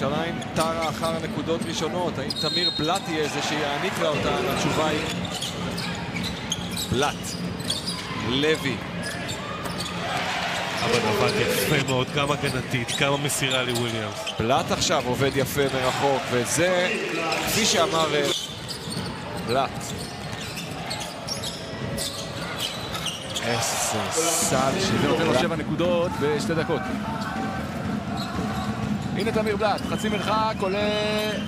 ירושלים טרה אחר הנקודות ראשונות. האם תמיר בלאט יהיה זה שיעניק לה אותה? התשובה היא בלאט. לוי. אבל עבד יפה מאוד, גם הגנתית, גם המסירה לוויליאמס. בלאט עכשיו עובד יפה מרחוק, וזה, כפי שאמר אה, בלאט. איזה סל זה נותן לו שבע נקודות בשתי דקות. הנה תמיר בלאט, חצי מרחק, עולה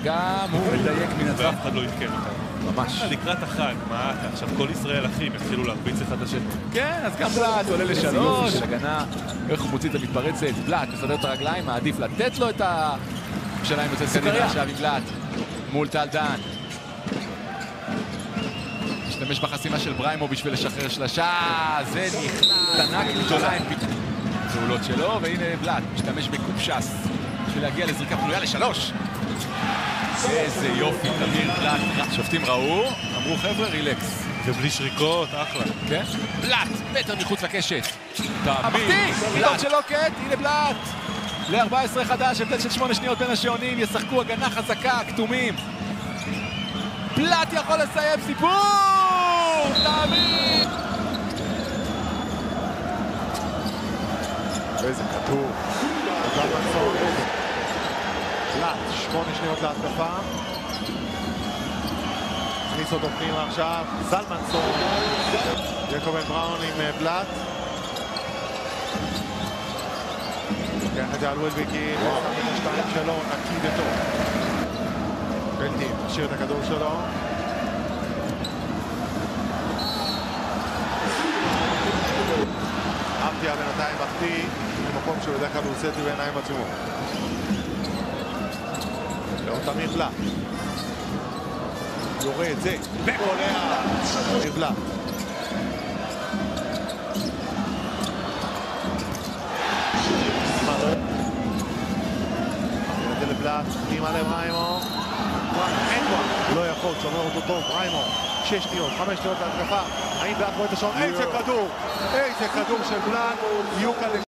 גם הוא מדייק מן הטווח. ואף אחד לא עדכן אותם. ממש. לקראת החג, מה אתה? עכשיו כל ישראל אחים יתחילו להרביץ אחד את השני. כן, אז גם בלאט עולה לשלוש. של הגנה, איך הוא מוציא את המתפרצת. בלאט מסדר את הרגליים, מעדיף לתת לו את ה... ירושלים יוצאת קדימה עכשיו עם בלאט. מול טל דן. משתמש בחסימה של בריימו בשביל לשחרר שלשה, זה נכנס, ענק ירושלים. פעולות שלו, והנה בלאט, משתמש בקופשס בשביל להגיע לזריקה פנויה לשלוש. איזה יופי, תמיר בלאט. שופטים ראו, אמרו חבר'ה, רילקס. ובלי שריקות, אחלה. כן? בלאט, מטר מחוץ לקשת. תמיר בלאט של לוקט, הנה בלאט. ל-14 חדש, הבדל של 8 שניות בין השעונים, ישחקו הגנה חזקה, כתומים. בלאט יכול לסיים סיפור! תמיר! איזה כדור. שמונה שניות להתקפה. הכניס אותו פנימה עכשיו, זלמנסון. יעקובן בראון עם אה, בלאט. לוקח את זה על ווילביקי, ושם את השתיים שלו, נקי וטוב. בלטין משאיר את הכדור שלו. אבדיה בינתיים מחטיא במקום שבדרך כלל הוא עושה את זה בעיניים עצומות. לא תמיר בלאט. יורד זה, וקולע, תמיר את זה לבלאט, פנימה לבריימו. אין כבר, לא יכול, שומר אותו טוב, בריימו. שש שניות, חמש שניות להתקפה. האם רואה את השעון? איזה כדור! איזה כדור של בלאט!